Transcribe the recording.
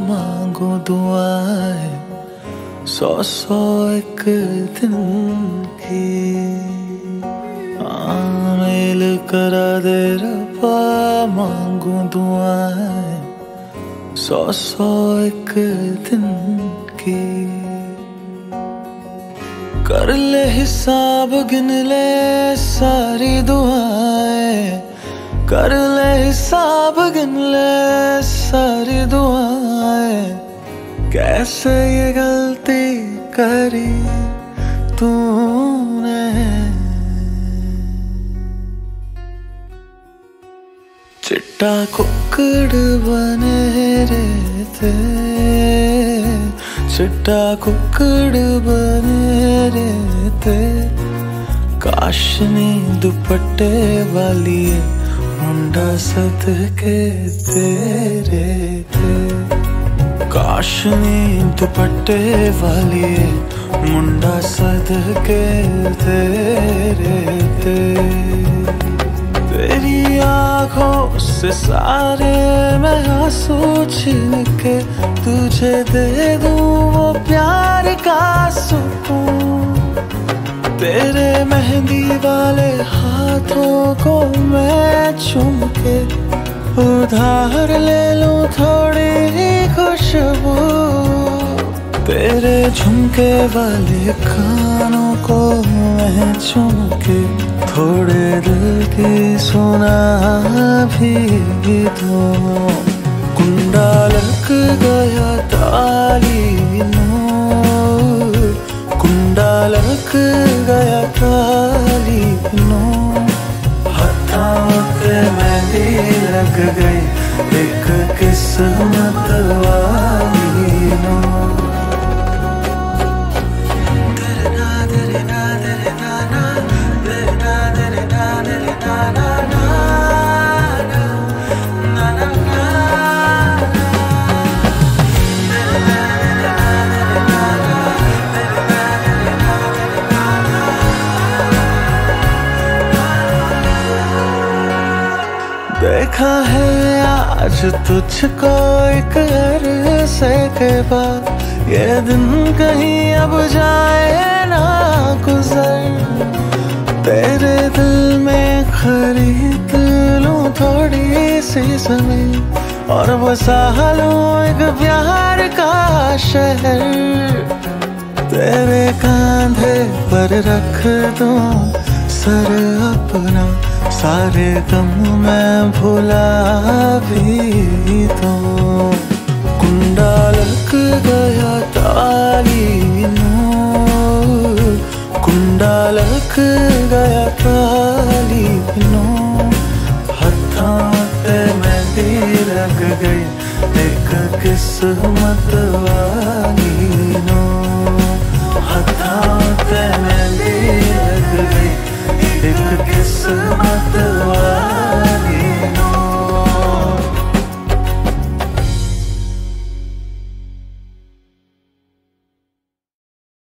मांगो दुआएँ, सौ सौ एक दिन की। मेल करा दे रबा मांगो दुआएँ, सौ सौ एक दिन की। कर ले हिसाब, गिन ले सारी दुआएँ, कर ले हिसाब, गिन ले कैसे ये गलती करी तूने? चिट्टा कुकड़ बने रे थे। चिट्टा कुकड़ बने रहते काशनी दुपट्टे वाली मुंडा सद के तेरे थे। काशनी दुपट्टे वाली मुंडा सदके तेरे थे तेरी आँखों से सारे मैं आँसू छीन के तुझे दे दूँ वो प्यार का सुकून। तेरे मेहंदी वाले हाथों को मैं चुम के उधार ले लूँ थोड़ी ही खुशबू। तेरे झुमके वाले कानों को मैं चुम के थोड़े दिल की सुना भी दो। कुंडा लग गया ताली गई एक किस्मत देखा है आज तुझको एक अरसे के बाद। ये दिन कहीं अब जाए ना गुजर। तेरे दिल में खरीद लूँ थोड़ी सी ज़मीन और बसा लूँ एक प्यार का शहर। तेरे कांधे पर रख दूँ सर अपना सारे गम मैं भुला भी तो। कुंडा लग गया ताली कुंडा लग गया ताली नो हथा मैं दी लग गई एक किस्मत वाली नो हथा